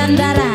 And I.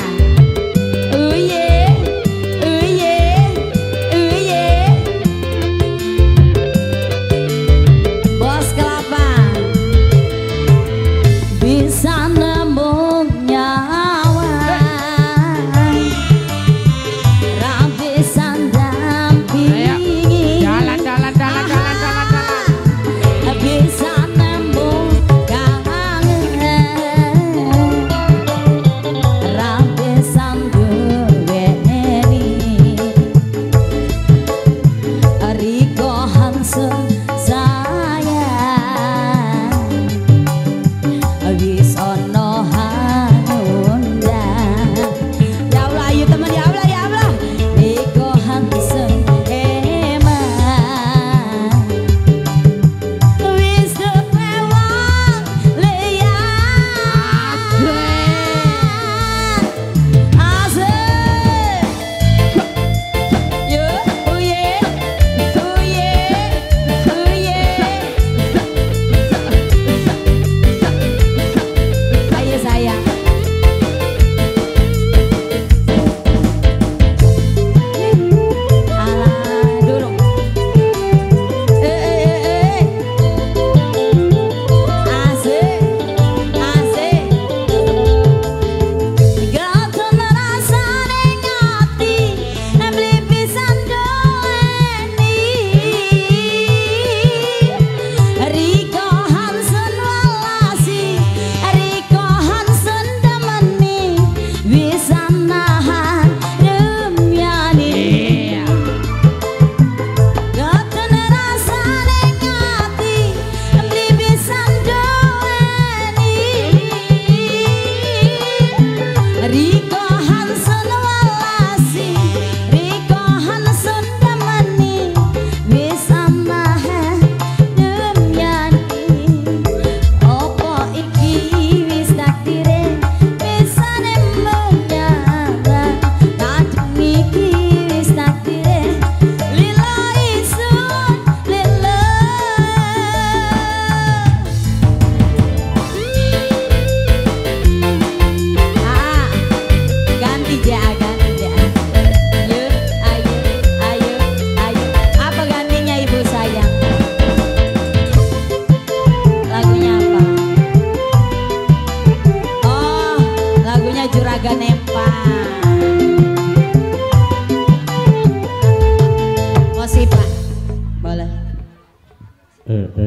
嗯。